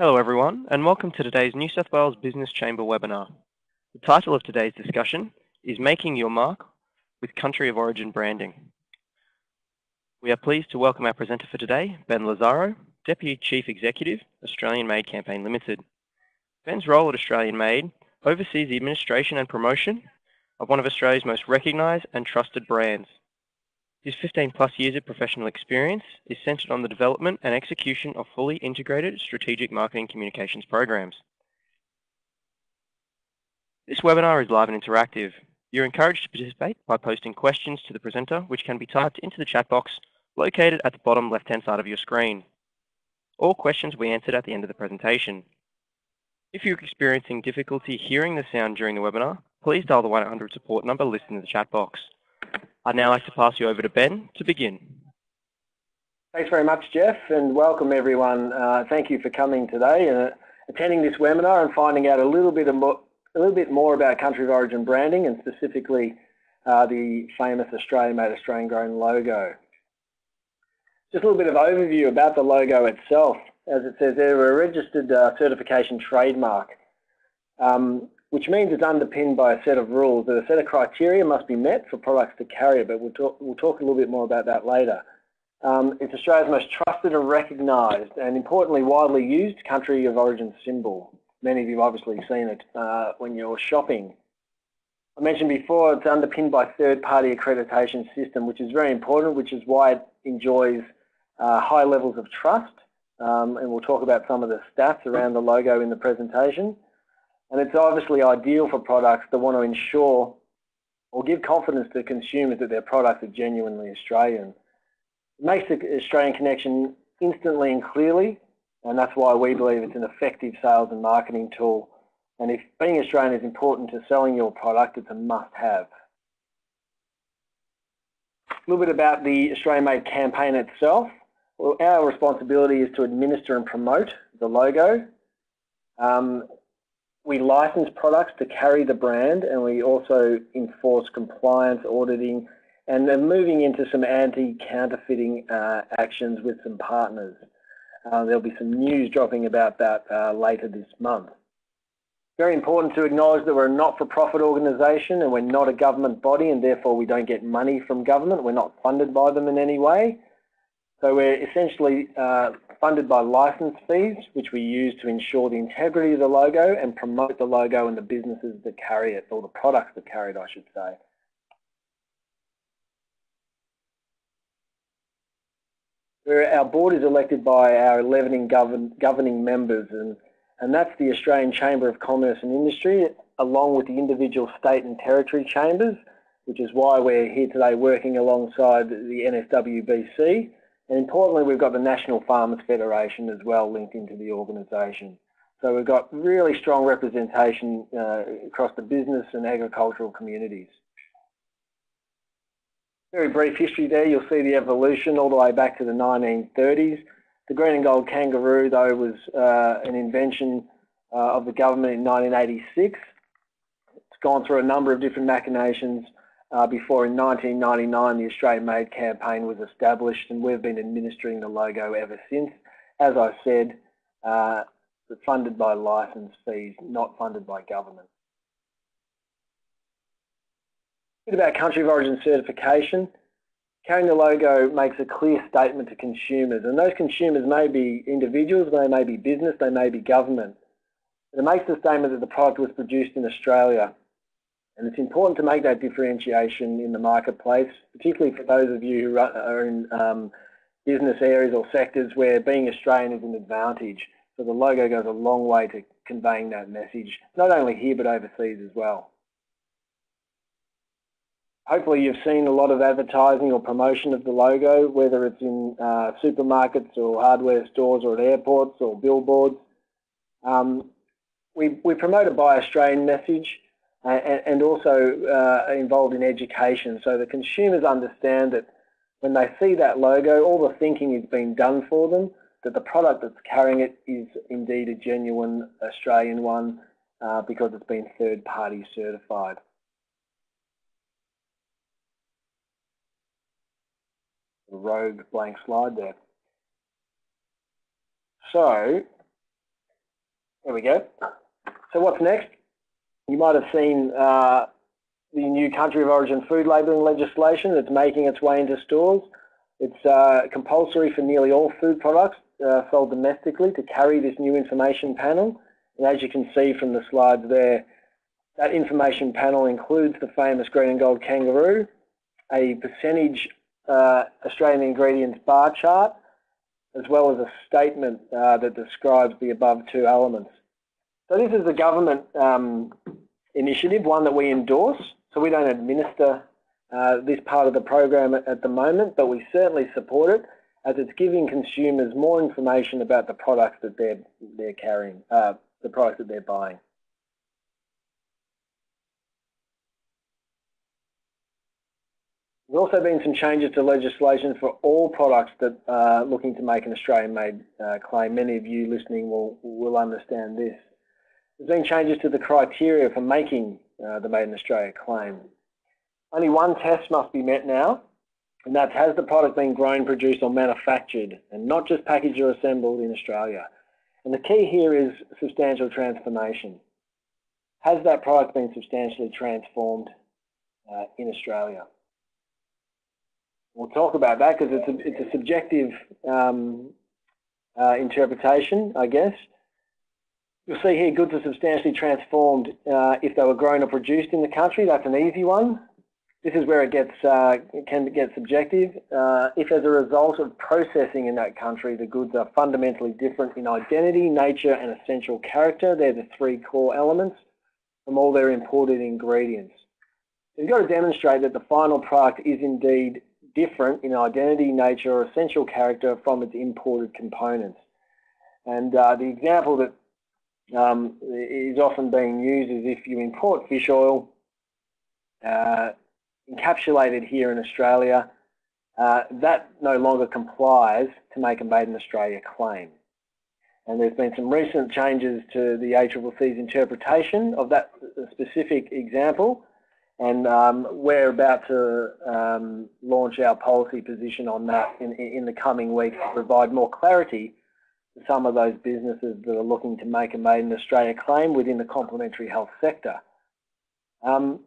Hello everyone and welcome to today's New South Wales Business Chamber webinar. The title of today's discussion is Making Your Mark with Country of Origin Branding. We are pleased to welcome our presenter for today, Ben Lazzaro, Deputy Chief Executive, Australian Made Campaign Limited. Ben's role at Australian Made oversees the administration and promotion of one of Australia's most recognised and trusted brands, his 15 plus years of professional experience is centered on the development and execution of fully integrated strategic marketing communications programs. This webinar is live and interactive. You're encouraged to participate by posting questions to the presenter, which can be typed into the chat box located at the bottom left-hand side of your screen. All questions will be answered at the end of the presentation. If you're experiencing difficulty hearing the sound during the webinar, please dial the 1-800 support number listed in the chat box. I'd now like to pass you over to Ben to begin. Thanks very much, Jeff, and welcome everyone. Uh, thank you for coming today and uh, attending this webinar and finding out a little bit more, a little bit more about country of origin branding and specifically uh, the famous Australian-made Australian-grown logo. Just a little bit of overview about the logo itself. As it says there, we're a registered uh, certification trademark. Um, which means it's underpinned by a set of rules that a set of criteria must be met for products to carry it, but we'll talk, we'll talk a little bit more about that later. Um, it's Australia's most trusted and recognised and importantly widely used country of origin symbol. Many of you have obviously seen it uh, when you're shopping. I mentioned before it's underpinned by third-party accreditation system which is very important which is why it enjoys uh, high levels of trust um, and we'll talk about some of the stats around the logo in the presentation. And it's obviously ideal for products that want to ensure or give confidence to consumers that their products are genuinely Australian. It makes the Australian connection instantly and clearly, and that's why we believe it's an effective sales and marketing tool. And if being Australian is important to selling your product, it's a must-have. A little bit about the Australian Made campaign itself. Well, our responsibility is to administer and promote the logo. Um, we license products to carry the brand and we also enforce compliance, auditing, and then moving into some anti-counterfeiting uh, actions with some partners. Uh, there'll be some news dropping about that uh, later this month. Very important to acknowledge that we're a not-for-profit organisation and we're not a government body and therefore we don't get money from government. We're not funded by them in any way. So we're essentially uh, funded by license fees, which we use to ensure the integrity of the logo and promote the logo and the businesses that carry it, or the products that carry it, I should say. Our board is elected by our 11 govern, governing members, and, and that's the Australian Chamber of Commerce and Industry, along with the individual state and territory chambers, which is why we're here today working alongside the NSWBC and importantly, we've got the National Farmers Federation as well linked into the organisation. So we've got really strong representation uh, across the business and agricultural communities. Very brief history there, you'll see the evolution all the way back to the 1930s. The green and gold kangaroo, though, was uh, an invention uh, of the government in 1986. It's gone through a number of different machinations uh, before in 1999 the Australian Made campaign was established and we've been administering the logo ever since. As I said, uh, funded by licence fees, not funded by government. A bit about country of origin certification. Carrying the logo makes a clear statement to consumers and those consumers may be individuals, they may be business, they may be government. It makes the statement that the product was produced in Australia and it's important to make that differentiation in the marketplace, particularly for those of you who are in um, business areas or sectors where being Australian is an advantage. So the logo goes a long way to conveying that message, not only here but overseas as well. Hopefully you've seen a lot of advertising or promotion of the logo, whether it's in uh, supermarkets or hardware stores or at airports or billboards. Um, we, we promote a Buy Australian message and also uh, involved in education so the consumers understand that when they see that logo, all the thinking is being done for them, that the product that's carrying it is indeed a genuine Australian one uh, because it's been third party certified. rogue blank slide there. So There we go. So what's next? You might have seen uh, the new country of origin food labelling legislation that's making its way into stores. It's uh, compulsory for nearly all food products uh, sold domestically to carry this new information panel. And as you can see from the slides there, that information panel includes the famous green and gold kangaroo, a percentage uh, Australian ingredients bar chart, as well as a statement uh, that describes the above two elements. So this is a government um, initiative, one that we endorse. So we don't administer uh, this part of the program at, the moment, but we certainly support it as it's giving consumers more information about the products that they're they're carrying, uh, the products that they're buying. There's also been some changes to legislation for all products that are looking to make an Australian-made uh, claim. Many of you listening will, will understand this. There's been changes to the criteria for making uh, the Made in Australia claim. Only one test must be met now, and that's has the product been grown, produced or manufactured, and not just packaged or assembled in Australia. And the key here is substantial transformation. Has that product been substantially transformed uh, in Australia? We'll talk about that because it's a, it's a subjective um, uh, interpretation, I guess. You'll see here goods are substantially transformed uh, if they were grown or produced in the country. That's an easy one. This is where it gets uh, can get subjective. Uh, if as a result of processing in that country, the goods are fundamentally different in identity, nature and essential character, they're the three core elements from all their imported ingredients. you've got to demonstrate that the final product is indeed different in identity, nature or essential character from its imported components. And uh, the example that um, is often being used is if you import fish oil uh, encapsulated here in Australia, uh, that no longer complies to make a Made in Australia claim. And there's been some recent changes to the ACCC's interpretation of that specific example and um, we're about to um, launch our policy position on that in, in the coming weeks to provide more clarity some of those businesses that are looking to make a Made in Australia claim within the complementary health sector. Um,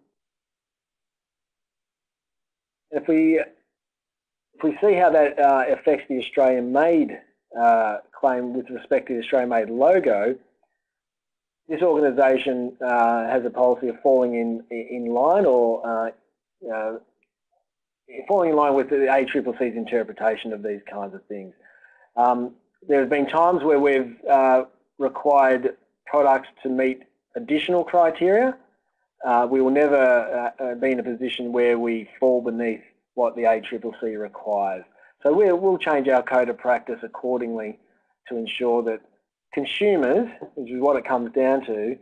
if we if we see how that uh, affects the Australian made uh, claim with respect to the Australian made logo, this organisation uh, has a policy of falling in in line or uh, uh, falling in line with the ACCC's interpretation of these kinds of things. Um, there have been times where we've uh, required products to meet additional criteria. Uh, we will never uh, be in a position where we fall beneath what the ACCC requires. So we'll, we'll change our code of practice accordingly to ensure that consumers, which is what it comes down to,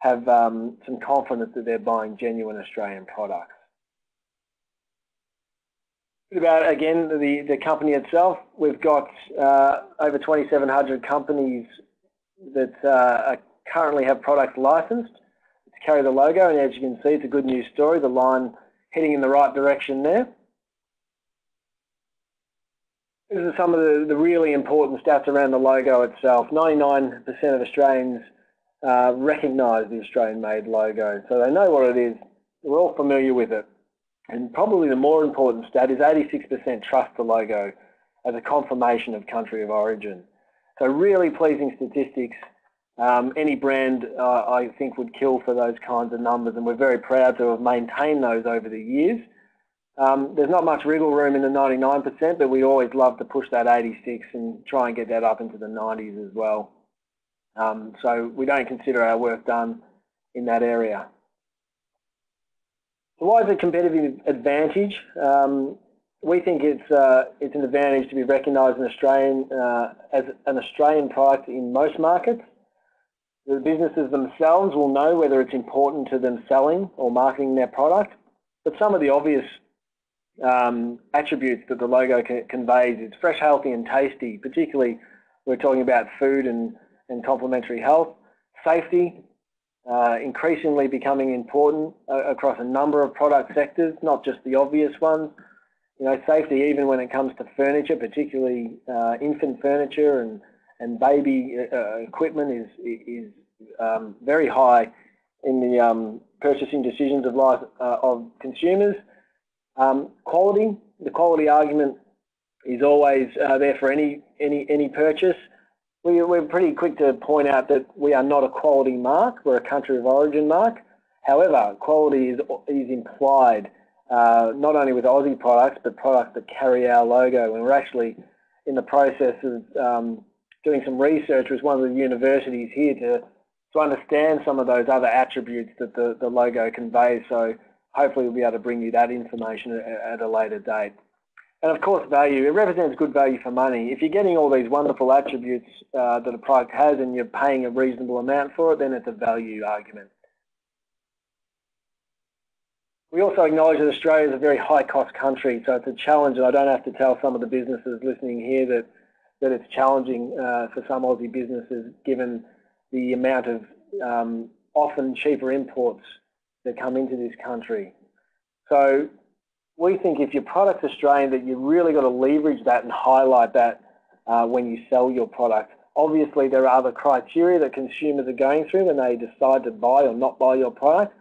have um, some confidence that they're buying genuine Australian products. About again the the company itself, we've got uh, over 2,700 companies that uh, currently have products licensed to carry the logo, and as you can see, it's a good news story. The line heading in the right direction there. These are some of the, the really important stats around the logo itself. 99% of Australians uh, recognise the Australian-made logo, so they know what it is. We're all familiar with it. And probably the more important stat is 86% trust the logo as a confirmation of country of origin. So really pleasing statistics. Um, any brand uh, I think would kill for those kinds of numbers and we're very proud to have maintained those over the years. Um, there's not much wriggle room in the 99%, but we always love to push that 86 and try and get that up into the 90s as well. Um, so we don't consider our work done in that area. Why is it competitive advantage? Um, we think it's uh, it's an advantage to be recognised Australian uh, as an Australian product in most markets. The businesses themselves will know whether it's important to them selling or marketing their product. But some of the obvious um, attributes that the logo conveys. It's fresh, healthy and tasty, particularly we're talking about food and, and complementary health. Safety, uh, increasingly becoming important uh, across a number of product sectors, not just the obvious ones. You know, safety even when it comes to furniture, particularly uh, infant furniture and, and baby uh, equipment is, is um, very high in the um, purchasing decisions of, life, uh, of consumers. Um, quality, the quality argument is always uh, there for any, any, any purchase. We, we're pretty quick to point out that we are not a quality mark, we're a country of origin mark. However, quality is, is implied uh, not only with Aussie products, but products that carry our logo. And we're actually in the process of um, doing some research with one of the universities here to, to understand some of those other attributes that the, the logo conveys. So hopefully we'll be able to bring you that information at, at a later date. And of course value, it represents good value for money. If you're getting all these wonderful attributes uh, that a product has and you're paying a reasonable amount for it, then it's a value argument. We also acknowledge that Australia is a very high cost country, so it's a challenge, and I don't have to tell some of the businesses listening here that, that it's challenging uh, for some Aussie businesses given the amount of um, often cheaper imports that come into this country. So we think if your product's Australian that you've really got to leverage that and highlight that uh, when you sell your product. Obviously there are other criteria that consumers are going through when they decide to buy or not buy your product.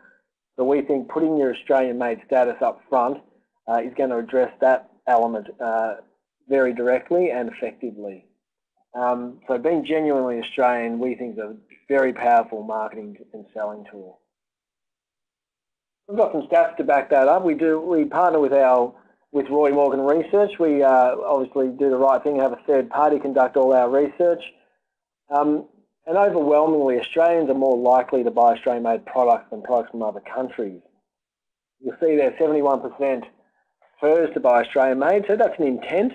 but we think putting your Australian-made status up front uh, is going to address that element uh, very directly and effectively. Um, so being genuinely Australian, we think is a very powerful marketing and selling tool. We've got some stats to back that up. We do. We partner with our with Roy Morgan Research. We uh, obviously do the right thing, have a third party conduct all our research. Um, and overwhelmingly, Australians are more likely to buy Australian-made products than products from other countries. You'll see there 71% prefers to buy Australian-made, so that's an intent.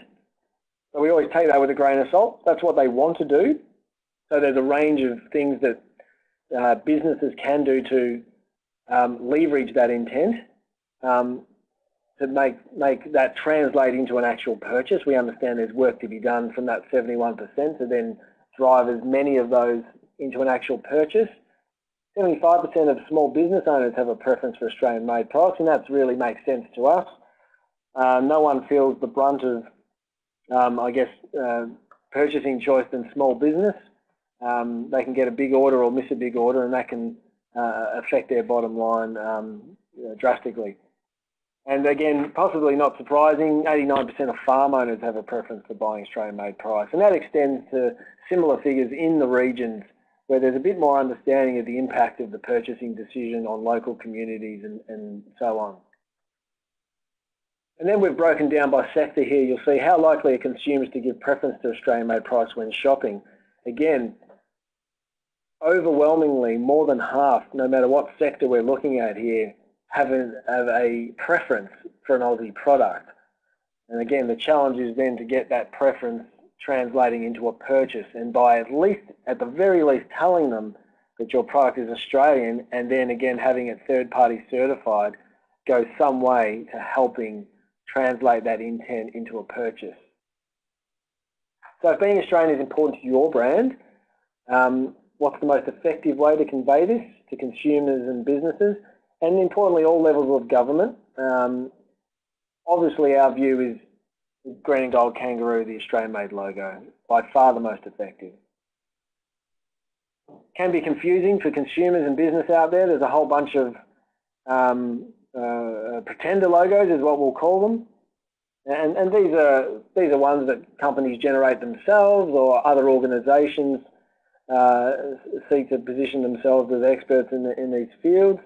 So we always take that with a grain of salt. That's what they want to do. So there's a range of things that uh, businesses can do to um, leverage that intent um, to make, make that translate into an actual purchase. We understand there's work to be done from that 71% to then drive as many of those into an actual purchase. 75% of small business owners have a preference for Australian-made products, and that really makes sense to us. Uh, no one feels the brunt of, um, I guess, uh, purchasing choice than small business. Um, they can get a big order or miss a big order, and that can uh, affect their bottom line um, drastically. And again, possibly not surprising, 89% of farm owners have a preference for buying Australian-made products. And that extends to similar figures in the regions where there's a bit more understanding of the impact of the purchasing decision on local communities and, and so on. And then we've broken down by sector here. You'll see how likely are consumers to give preference to Australian-made products when shopping. Again, overwhelmingly more than half, no matter what sector we're looking at here, have a, have a preference for an Aussie product. And again, the challenge is then to get that preference translating into a purchase and by at least, at the very least, telling them that your product is Australian and then again having it third party certified goes some way to helping translate that intent into a purchase. So if being Australian is important to your brand, um, what's the most effective way to convey this to consumers and businesses, and importantly, all levels of government. Um, obviously, our view is green and gold kangaroo, the Australian-made logo, by far the most effective. Can be confusing for consumers and business out there. There's a whole bunch of um, uh, pretender logos, is what we'll call them. And, and these are these are ones that companies generate themselves or other organisations seek to position themselves as experts in, the, in these fields.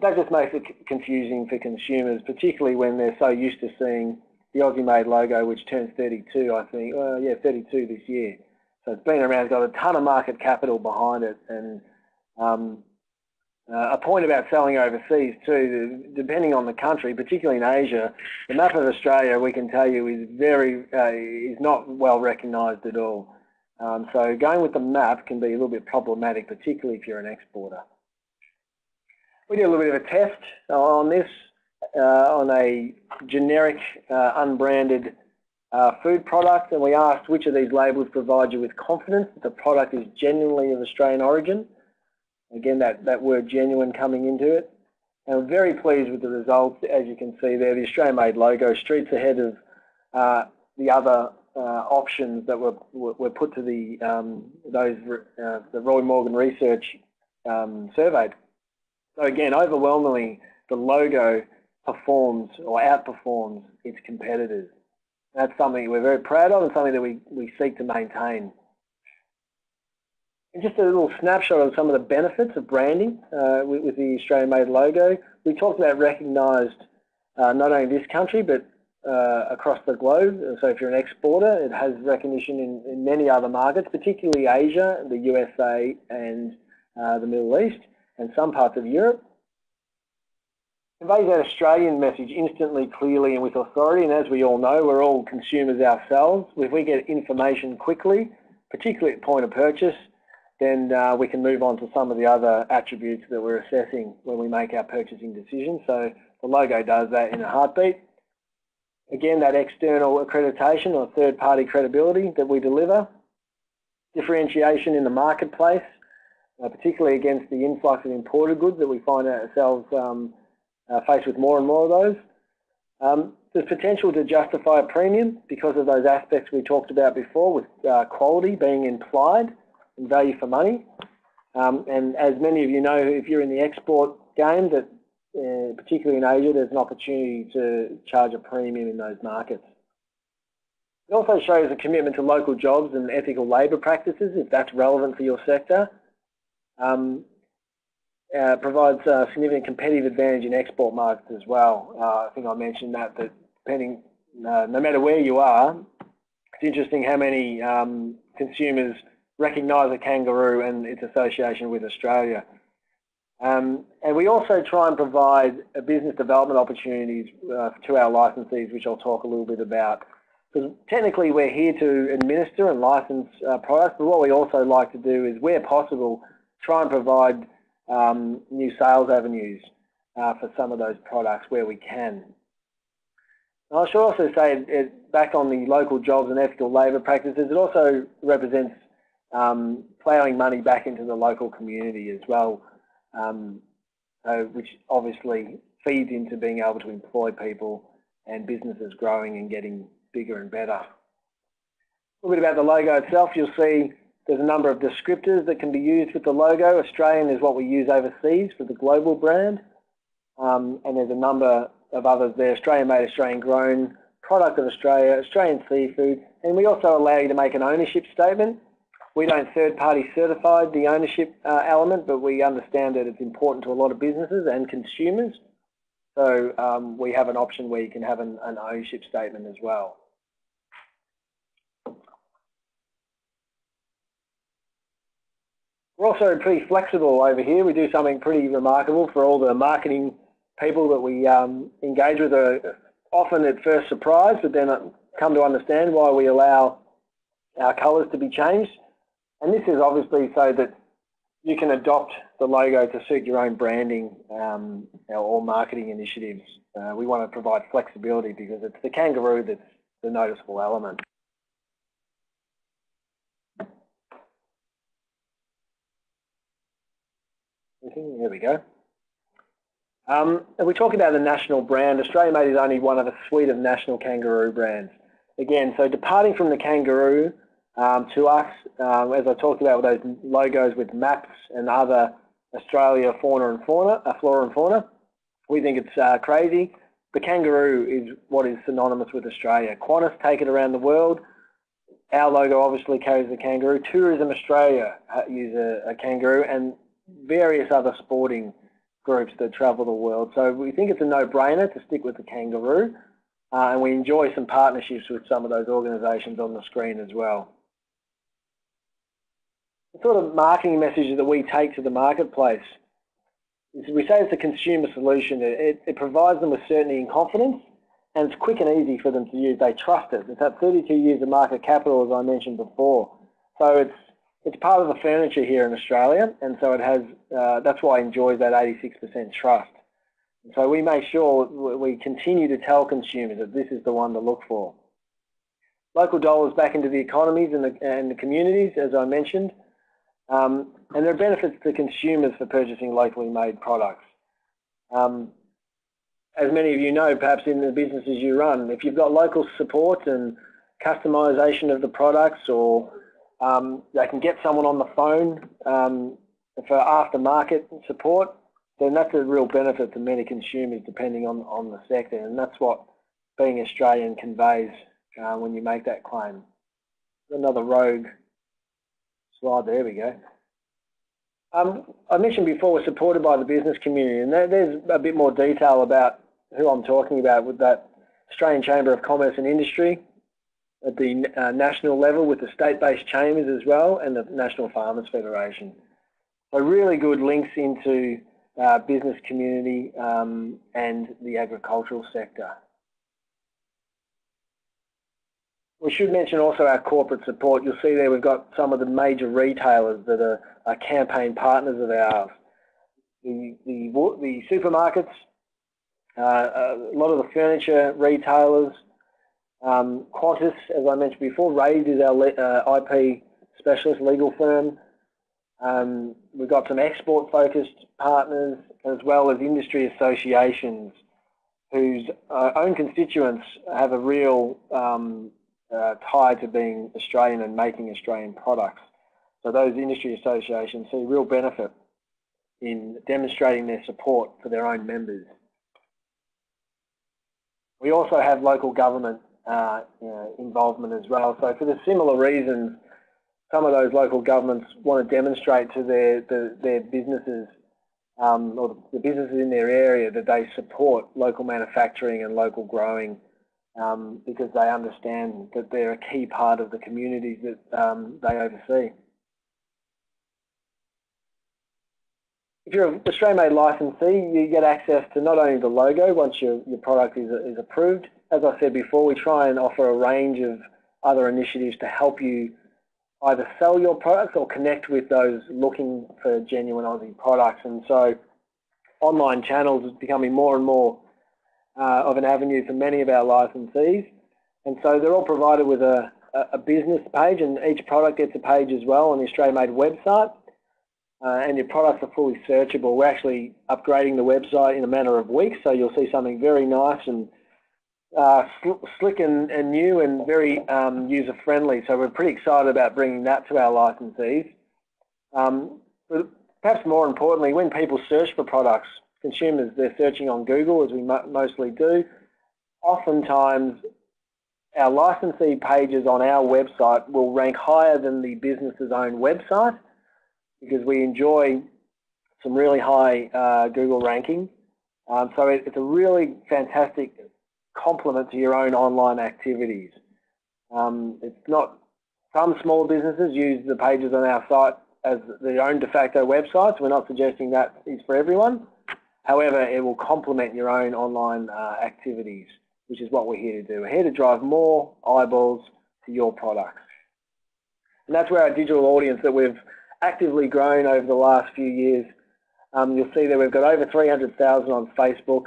That just makes it confusing for consumers, particularly when they're so used to seeing the Aussie-made logo, which turns 32, I think. Well, yeah, 32 this year. So it's been around, got a ton of market capital behind it, and um, uh, a point about selling overseas too, depending on the country, particularly in Asia, the map of Australia, we can tell you, is very uh, is not well recognised at all. Um, so going with the map can be a little bit problematic, particularly if you're an exporter. We did a little bit of a test on this uh, on a generic uh, unbranded uh, food product and we asked which of these labels provide you with confidence that the product is genuinely of Australian origin. Again, that, that word genuine coming into it. And we're very pleased with the results. As you can see there, the Australian-made logo streets ahead of uh, the other uh, options that were were put to the um, those uh, the Roy Morgan Research um, surveyed. So again, overwhelmingly, the logo performs or outperforms its competitors. That's something we're very proud of and something that we, we seek to maintain. And just a little snapshot of some of the benefits of branding uh, with, with, the Australian-made logo. We talked about recognised uh, not only this country but uh, across the globe. So if you're an exporter, it has recognition in, in many other markets, particularly Asia, the USA and uh, the Middle East and some parts of Europe. Conveys that Australian message instantly, clearly and with authority and as we all know, we're all consumers ourselves. If we get information quickly, particularly at point of purchase, then uh, we can move on to some of the other attributes that we're assessing when we make our purchasing decisions. So the logo does that in a heartbeat. Again, that external accreditation or third-party credibility that we deliver. Differentiation in the marketplace, uh, particularly against the influx of imported goods that we find ourselves um, uh, faced with more and more of those. Um, there's potential to justify a premium because of those aspects we talked about before with uh, quality being implied and value for money. Um, and as many of you know, if you're in the export game, that uh, particularly in Asia, there's an opportunity to charge a premium in those markets. It also shows a commitment to local jobs and ethical labour practices, if that's relevant for your sector. Um, uh, provides a significant competitive advantage in export markets as well. Uh, I think I mentioned that, that depending, uh, no matter where you are, it's interesting how many um, consumers recognise a kangaroo and its association with Australia. Um, and we also try and provide business development opportunities uh, to our licensees, which I'll talk a little bit about. Because technically we're here to administer and license uh, products, but what we also like to do is, where possible, try and provide um, new sales avenues uh, for some of those products where we can. I should also say, it, back on the local jobs and ethical labour practices, it also represents um, ploughing money back into the local community as well, um, uh, which obviously feeds into being able to employ people and businesses growing and getting bigger and better. A little bit about the logo itself, you'll see there's a number of descriptors that can be used with the logo. Australian is what we use overseas for the global brand. Um, and there's a number of others there, Australian made, Australian grown, product of Australia, Australian seafood, and we also allow you to make an ownership statement. We don't third-party certify the ownership uh, element, but we understand that it's important to a lot of businesses and consumers. So um, we have an option where you can have an, an ownership statement as well. We're also pretty flexible over here. We do something pretty remarkable for all the marketing people that we um, engage with are often at first surprised, but then come to understand why we allow our colours to be changed. And this is obviously so that you can adopt the logo to suit your own branding um, or marketing initiatives. Uh, we want to provide flexibility because it's the kangaroo that's the noticeable element. There we go. Um, and we talk about the national brand. Australia Made is only one of a suite of national kangaroo brands. Again, so departing from the kangaroo um, to us, um, as I talked about with those logos with maps and other Australia fauna and fauna, uh, flora and fauna, we think it's uh, crazy. The kangaroo is what is synonymous with Australia. Qantas take it around the world. Our logo obviously carries the kangaroo. Tourism Australia uh, use a, a kangaroo, and various other sporting groups that travel the world. So we think it's a no-brainer to stick with the kangaroo, uh, and we enjoy some partnerships with some of those organisations on the screen as well. The sort of marketing messages that we take to the marketplace is we say it's a consumer solution. It, it provides them with certainty and confidence, and it's quick and easy for them to use. They trust it. It's had 32 years of market capital, as I mentioned before. So it's it's part of the furniture here in Australia, and so it has. Uh, that's why it enjoys that 86% trust. So we make sure we continue to tell consumers that this is the one to look for. Local dollars back into the economies and the, and the communities, as I mentioned, um, and there are benefits to consumers for purchasing locally made products. Um, as many of you know, perhaps in the businesses you run, if you've got local support and customization of the products or um, they can get someone on the phone um, for aftermarket support, then that's a real benefit to many consumers depending on, on the sector. And that's what being Australian conveys uh, when you make that claim. Another rogue slide, there we go. Um, I mentioned before we're supported by the business community and there, there's a bit more detail about who I'm talking about with that Australian Chamber of Commerce and Industry at the uh, national level with the state-based chambers as well and the National Farmers Federation. So really good links into uh, business community um, and the agricultural sector. We should mention also our corporate support. You'll see there we've got some of the major retailers that are, are campaign partners of ours. The, the, the supermarkets, uh, a lot of the furniture retailers, um, Qantas, as I mentioned before, Wrays is our uh, IP specialist legal firm. Um, we've got some export-focused partners as well as industry associations whose uh, own constituents have a real um, uh, tie to being Australian and making Australian products. So those industry associations see real benefit in demonstrating their support for their own members. We also have local government uh, you know, involvement as well. So for the similar reasons, some of those local governments want to demonstrate to their, the, their businesses um, or the businesses in their area that they support local manufacturing and local growing um, because they understand that they're a key part of the communities that um, they oversee. If you're an Australian-made licensee, you get access to not only the logo once your, your product is, is approved, as I said before, we try and offer a range of other initiatives to help you either sell your products or connect with those looking for genuine Aussie products. And so online channels is becoming more and more uh, of an avenue for many of our licensees. And so they're all provided with a, a business page and each product gets a page as well on the Australia Made website. Uh, and your products are fully searchable. We're actually upgrading the website in a matter of weeks, so you'll see something very nice and uh, slick and, and, new and very um, user-friendly. So we're pretty excited about bringing that to our licensees. Um, but perhaps more importantly, when people search for products, consumers, they're searching on Google, as we mo mostly do. Oftentimes, our licensee pages on our website will rank higher than the business's own website because we enjoy some really high uh, Google ranking. Um, so it, it's a really fantastic complement to your own online activities. Um, it's not, some small businesses use the pages on our site as their own de facto websites. We're not suggesting that is for everyone. However, it will complement your own online uh, activities, which is what we're here to do. We're here to drive more eyeballs to your products. And that's where our digital audience that we've actively grown over the last few years. Um, you'll see that we've got over 300,000 on Facebook,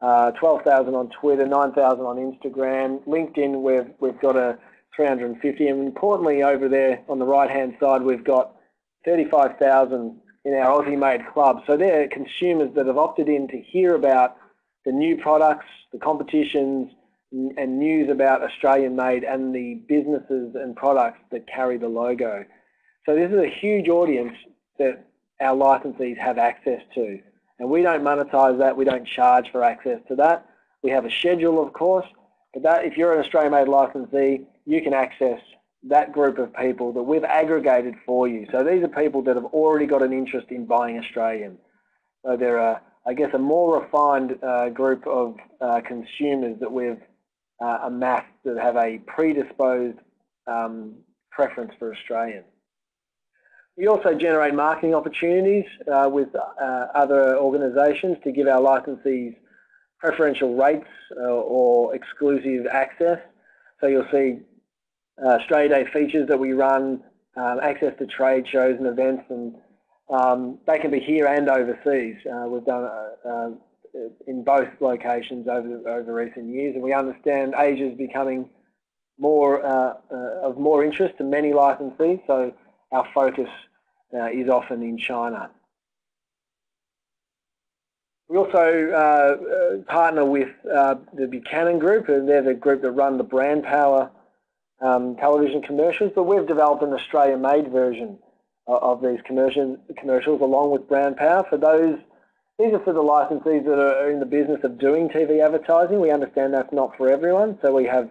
uh, 12,000 on Twitter, 9,000 on Instagram. LinkedIn, we've, we've got a 350. And importantly, over there on the right-hand side, we've got 35,000 in our Aussie-made club. So they're consumers that have opted in to hear about the new products, the competitions, and news about Australian-made and the businesses and products that carry the logo. So this is a huge audience that our licensees have access to. And we don't monetize that. We don't charge for access to that. We have a schedule, of course, but that if you're an Australian-made licensee, you can access that group of people that we've aggregated for you. So these are people that have already got an interest in buying Australian. So they're, I guess, a more refined uh, group of uh, consumers that we've uh, amassed that have a predisposed um, preference for Australian. We also generate marketing opportunities uh, with uh, other organisations to give our licensees preferential rates uh, or exclusive access. So you'll see uh, Australia Day features that we run, um, access to trade shows and events, and um, they can be here and overseas. Uh, we've done uh, in both locations over over recent years, and we understand Asia is becoming more of more interest to many licensees. So our focus uh, is often in China. We also uh, uh partner with uh, the Buchanan Group, and they're the group that run the Brand Power um, television commercials, but we've developed an Australian-made version of, of these commercial, commercials along with brand power for those these are for the licensees that are in the business of doing TV advertising. We understand that's not for everyone, so we have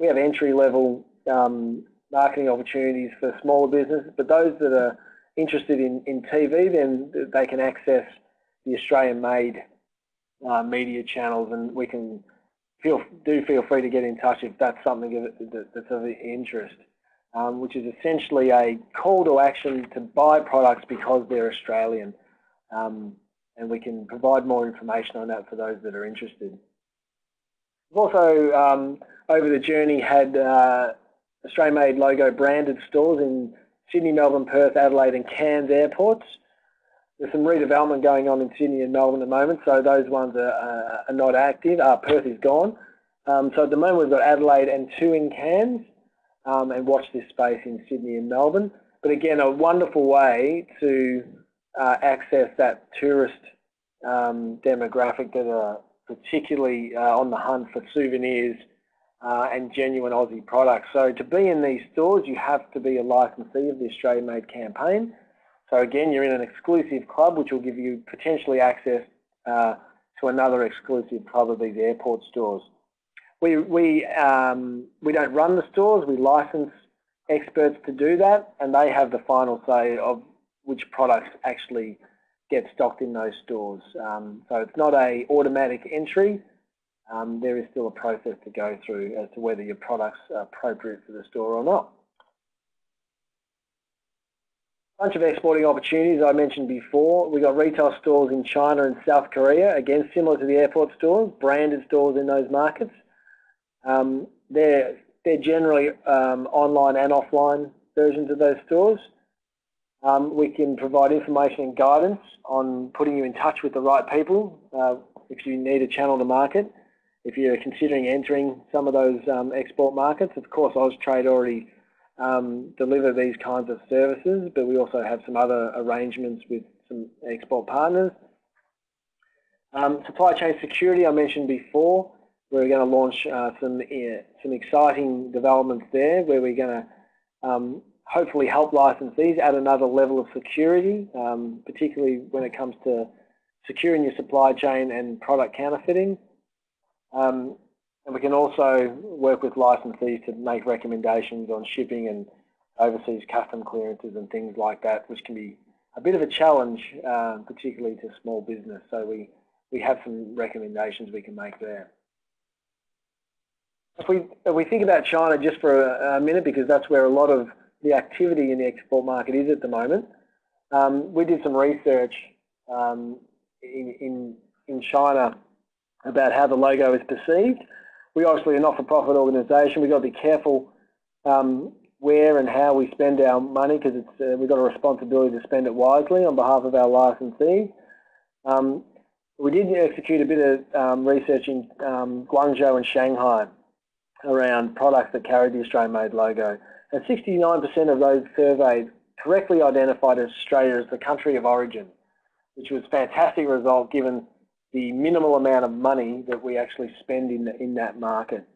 we have entry level um, marketing opportunities for smaller businesses. But those that are interested in, in TV, then they can access the Australian-made uh, media channels, and we can feel do feel free to get in touch if that's something that's of interest. Um, which is essentially a call to action to buy products because they're Australian. Um, and we can provide more information on that for those that are interested. We've also, um, over the journey, had uh, Australian-made logo branded stores in Sydney, Melbourne, Perth, Adelaide and Cairns airports. There's some redevelopment going on in Sydney and Melbourne at the moment, so those ones are, uh, are not active. Uh, Perth is gone. Um, so at the moment we've got Adelaide and two in Cairns, um, and watch this space in Sydney and Melbourne. But again, a wonderful way to uh, access that tourist um, demographic that are particularly uh, on the hunt for souvenirs uh, and genuine Aussie products. So to be in these stores, you have to be a licensee of the Australian Made campaign. So again, you're in an exclusive club, which will give you potentially access uh, to another exclusive club of these airport stores. We, we, um, we don't run the stores, we license experts to do that, and they have the final say of which products actually get stocked in those stores. Um, so it's not a automatic entry. Um, there is still a process to go through as to whether your products are appropriate for the store or not. Bunch of exporting opportunities I mentioned before. We've got retail stores in China and South Korea, again similar to the airport stores, branded stores in those markets. Um, they're, they're generally um, online and offline versions of those stores. Um, we can provide information and guidance on putting you in touch with the right people uh, if you need a channel to market. If you're considering entering some of those um, export markets, of course Austrade already um, deliver these kinds of services, but we also have some other arrangements with some export partners. Um, supply chain security I mentioned before. We're going to launch uh, some uh, some exciting developments there where we're going to um, hopefully help licensees add another level of security, um, particularly when it comes to securing your supply chain and product counterfeiting. Um, and we can also work with licensees to make recommendations on shipping and overseas custom clearances and things like that, which can be a bit of a challenge, uh, particularly to small business. So we, we have some recommendations we can make there. If we, if we think about China just for a, a minute, because that's where a lot of the activity in the export market is at the moment. Um, we did some research um, in, in, in China about how the logo is perceived. We obviously a not-for-profit organisation. We've got to be careful um, where and how we spend our money because uh, we've got a responsibility to spend it wisely on behalf of our licensees. Um, we did execute a bit of um, research in um, Guangzhou and Shanghai around products that carried the Australian-made logo and 69% of those surveyed correctly identified Australia as the country of origin, which was a fantastic result given the minimal amount of money that we actually spend in, the, in that market.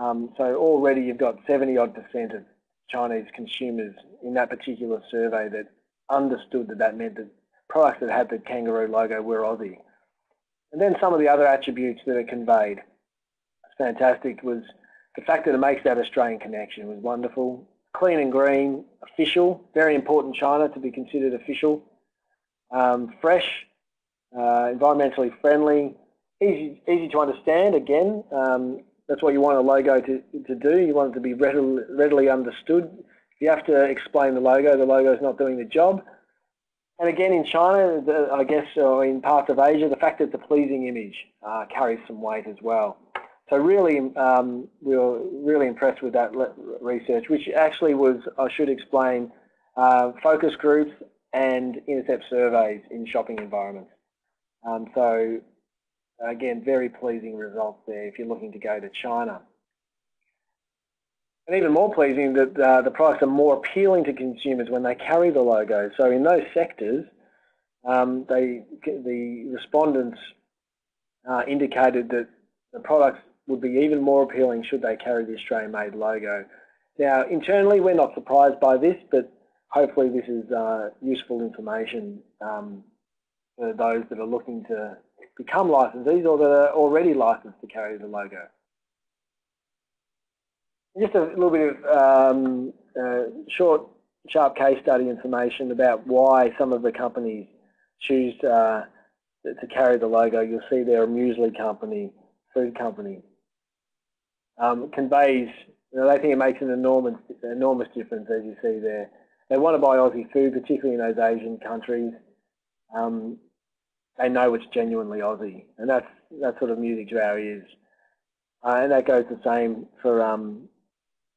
Um, so already you've got 70 odd percent of Chinese consumers in that particular survey that understood that that meant that products that had the kangaroo logo were Aussie. And then some of the other attributes that are conveyed. Fantastic was the fact that it makes that Australian connection was wonderful. Clean and green, official, very important China to be considered official. Um, fresh, uh, environmentally friendly, easy, easy to understand. Again, um, that's what you want a logo to, to do. You want it to be readily, readily understood. If you have to explain the logo, the logo is not doing the job. And again, in China, the, I guess, or in parts of Asia, the fact that it's a pleasing image uh, carries some weight as well. So really, um, we were really impressed with that research, which actually was, I should explain, uh, focus groups and intercept surveys in shopping environments. Um, so again, very pleasing results there if you're looking to go to China. And even more pleasing that uh, the products are more appealing to consumers when they carry the logo. So in those sectors, um, they, the respondents uh, indicated that the products would be even more appealing should they carry the Australian-made logo. Now, internally, we're not surprised by this, but hopefully this is uh, useful information um, for those that are looking to become licensees or that are already licensed to carry the logo. Just a little bit of um, uh, short, sharp case study information about why some of the companies choose uh, to carry the logo. You'll see there a muesli company, food company. Um, conveys, you know, they think it makes an enormous, enormous difference as you see there. They want to buy Aussie food, particularly in those Asian countries. Um, they know it's genuinely Aussie, and that's that's sort of music to our ears. Uh, and that goes the same for um,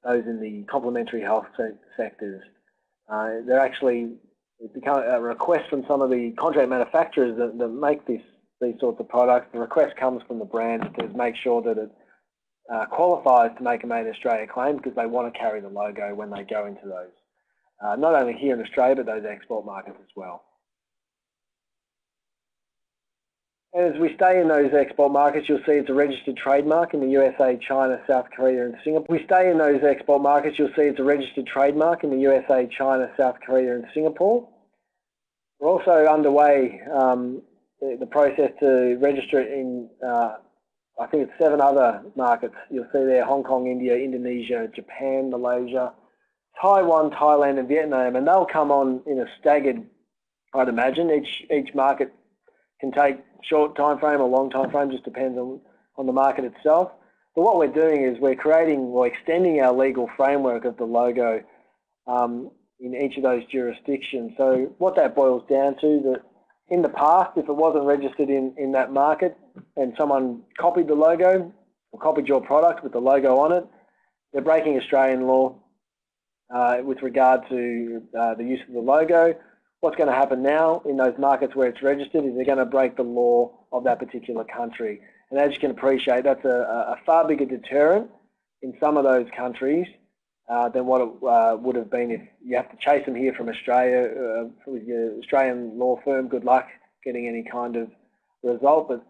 those in the complementary health se sectors. Uh, they're actually become a request from some of the contract manufacturers that, that make this, these sorts of products. The request comes from the brands to make sure that it uh, qualifies to make a Made in Australia claim because they want to carry the logo when they go into those, uh, not only here in Australia, but those export markets as well. As we stay in those export markets, you'll see it's a registered trademark in the USA, China, South Korea and Singapore. We stay in those export markets, you'll see it's a registered trademark in the USA, China, South Korea and Singapore. We're also underway um, the, the, process to register it in, uh, I think it's seven other markets. You'll see there Hong Kong, India, Indonesia, Japan, Malaysia, Taiwan, Thailand and Vietnam and they'll come on in a staggered, I'd imagine. Each, each market can take short time frame or long time frame, just depends on, on the market itself. But what we're doing is we're creating or extending our legal framework of the logo um, in each of those jurisdictions. So what that boils down to that in the past, if it wasn't registered in, in that market and someone copied the logo or copied your product with the logo on it, they're breaking Australian law uh, with regard to uh, the use of the logo what's going to happen now in those markets where it's registered is they're going to break the law of that particular country. And as you can appreciate, that's a, a far bigger deterrent in some of those countries uh, than what it uh, would have been if you have to chase them here from Australia uh, with your Australian law firm. Good luck getting any kind of result. But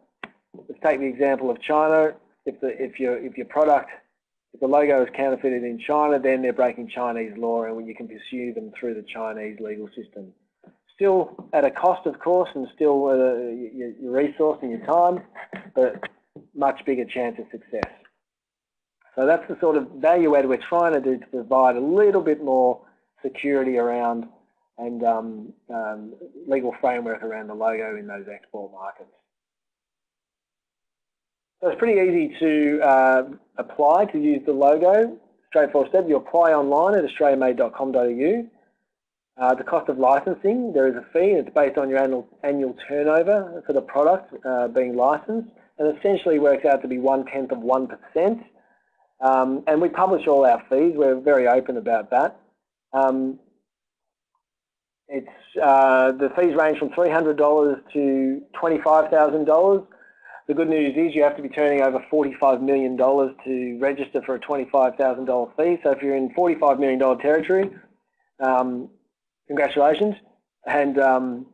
let's take the example of China. If the if your if your product if the logo is counterfeited in China, then they're breaking Chinese law, and you can pursue them through the Chinese legal system still at a cost, of course, and still uh, your, your resource and your time, but much bigger chance of success. So that's the sort of value add we're trying to do to provide a little bit more security around and um, um, legal framework around the logo in those export markets. So it's pretty easy to uh, apply to use the logo. Straightforward step, you apply online at australiamade.com.au. Uh, the cost of licensing, there is a fee. and It's based on your annual, annual turnover for the product uh, being licensed and essentially works out to be one-tenth of 1%. Um, and we publish all our fees. We're very open about that. Um, it's uh, The fees range from $300 to $25,000. The good news is you have to be turning over $45 million to register for a $25,000 fee. So if you're in $45 million territory, um, congratulations. And um,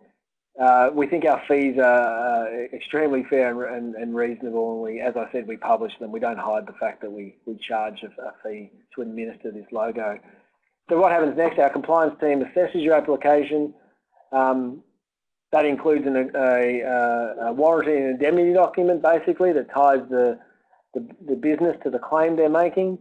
uh, we think our fees are uh, extremely fair and, and, and, reasonable. And we, as I said, we publish them. We don't hide the fact that we, we charge a, a fee to administer this logo. So what happens next? Our compliance team assesses your application. Um, that includes an, a, a, a, warranty and indemnity document, basically, that ties the, the, the business to the claim they're making.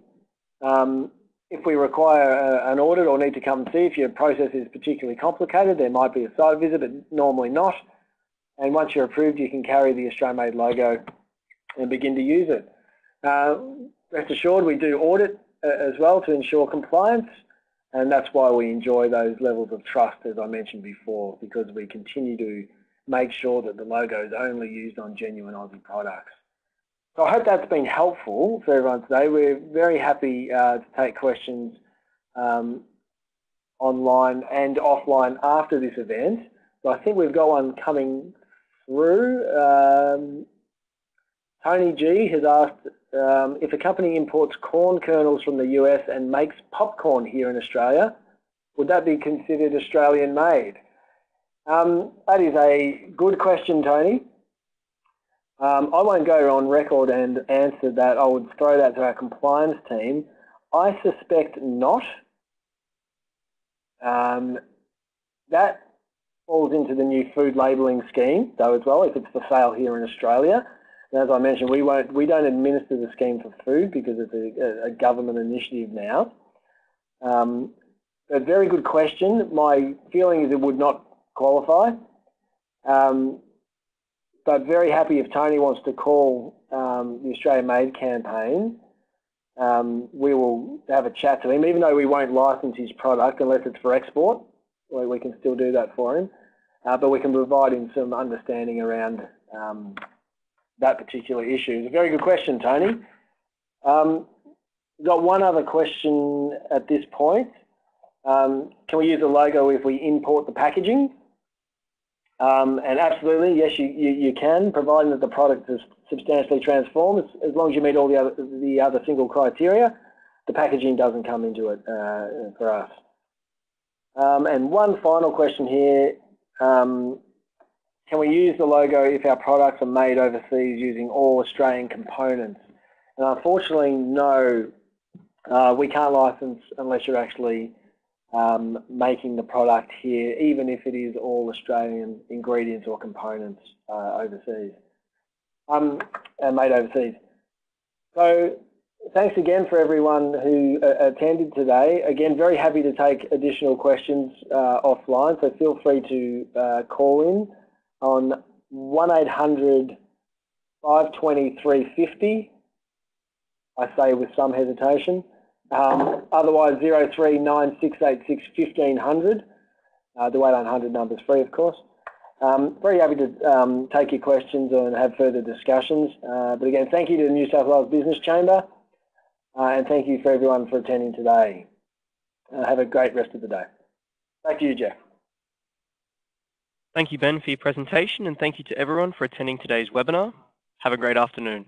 Um, if we require a, an audit or need to come and see if your process is particularly complicated, there might be a site visit, but normally not. And once you're approved, you can carry the Australian Made logo and begin to use it. Uh, rest assured, we do audit uh, as well to ensure compliance, and that's why we enjoy those levels of trust, as I mentioned before, because we continue to make sure that the logo is only used on genuine Aussie products. So I hope that's been helpful for everyone today. We're very happy uh, to take questions um, online and offline after this event. So I think we've got one coming through. Um, Tony G has asked um, if a company imports corn kernels from the US and makes popcorn here in Australia, would that be considered Australian made? Um, that is a good question, Tony. Um, I won't go on record and answer that. I would throw that to our compliance team. I suspect not. Um, that falls into the new food labelling scheme, though, as well, if it's for sale here in Australia. And as I mentioned, we won't, we don't administer the scheme for food because it's a, a government initiative now. Um, a very good question. My feeling is it would not qualify. Um, but very happy if Tony wants to call um, the Australia Made campaign. Um, we will have a chat to him, even though we won't license his product unless it's for export. We, can still do that for him. Uh, but we can provide him some understanding around um, that particular issue. It's a very good question, Tony. Um, got one other question at this point. Um, can we use a logo if we import the packaging? Um, and absolutely, yes, you, you, you, can, providing that the product is substantially transformed. As, long as you meet all the other, the other single criteria, the packaging doesn't come into it uh, for us. Um, and one final question here. Um, can we use the logo if our products are made overseas using all Australian components? And unfortunately, no, uh, we can't license unless you're actually um, making the product here, even if it is all Australian ingredients or components uh, overseas, um, made overseas. So thanks again for everyone who uh, attended today. Again, very happy to take additional questions uh, offline, so feel free to uh, call in on 1800 520 350, I say with some hesitation. Um, otherwise, 0396861500. Uh, the 1800 number is free, of course. Um, very happy to um, take your questions and have further discussions. Uh, but again, thank you to the New South Wales Business Chamber uh, and thank you for everyone for attending today. Uh, have a great rest of the day. Back to you, Jeff. Thank you, Ben, for your presentation and thank you to everyone for attending today's webinar. Have a great afternoon.